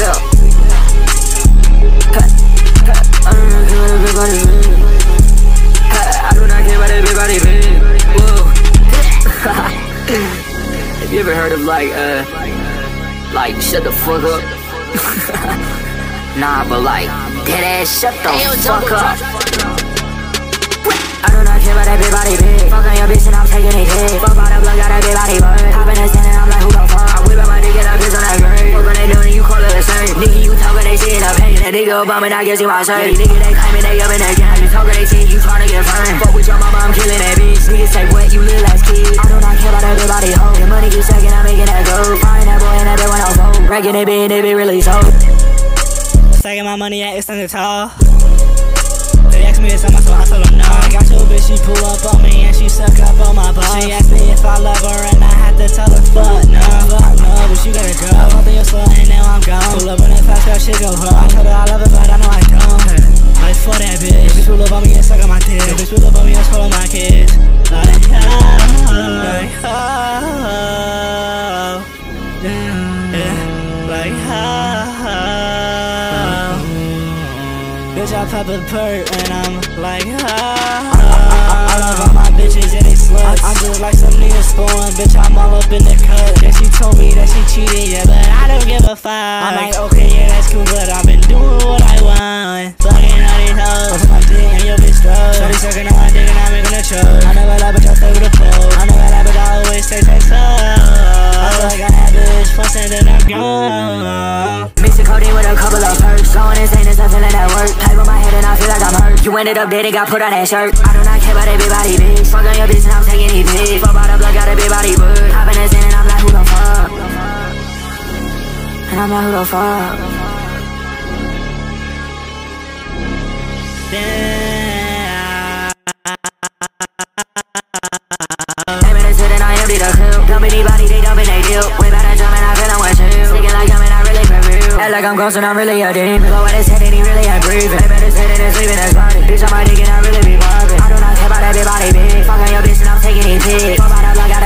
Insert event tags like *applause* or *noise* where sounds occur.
Yeah. I do not care what everybody I do not care what everybody Whoa. Have you ever heard of like, uh, like, shut the fuck up? *laughs* nah, but like, dead ass, shut the fuck up. I do not care about everybody big. Fuck on your bitch and I'm taking it see it up pain. That nigga bumming, I guess he my shirt. Nigga, they claiming they up in the game. You talking, they see you trying to get fame. Fuck with your mama, I'm killing that bitch. Niggas say what, you little ass kid. I do not care about everybody, ho. The money keep sucking, I'm making that go. Find that boy and that bitch when I'm vote. Racking it big, it be really so. Stacking my money at extended tall. They ask me to my soul, I told them no. I got your bitch, she pull up on me and she suck up on my balls. She asked me if I love her and I when girl, shit go home. I told her I love her, but I know I don't. Like, fuck that bitch. Bitch pull up on me and suck on my dick. Bitch pull up on me and swallow my kids. Like, oh, like, oh, like, oh. Bitch, I pop a perk and I'm like, ah. I love all my bitches and they sluts. I'm just like some niggas spoon, bitch. I'm all up in the cut. Yeah, she told me that she cheated, yeah, but I don't give a fuck. I'm like, I never lie, but I stay with a pole. I never lie, but I always stay tight so. I like I had bitch, fussing, then I'm gone. Mixing codeine with a couple of perks. Going insane and stuff feeling that work. Pipe on my head and I feel like I'm hurt. You ended up dead and got put on that shirt. I do not care about everybody, bitch. Fuck on your bitch and I'm taking it big. Fuck about the blood, got a big body bird. Hop in the stand and I'm like, who the fuck? And I'm like, who the fuck? Damn. don't need a pill. Dump anybody, they dumping they deal. Way back I jump and I feel I'm chill. Sneaking like I'm in, I really for real. Act like I'm ghost and I'm really a demon. But when it's head and he really ain't breathing. They better say that it's leaving that's funny. Bitch, I'm my dick and I really be poppin'. I do not care about everybody, bitch. fuckin' your bitch and I'm taking these pics. Fuck out the block, I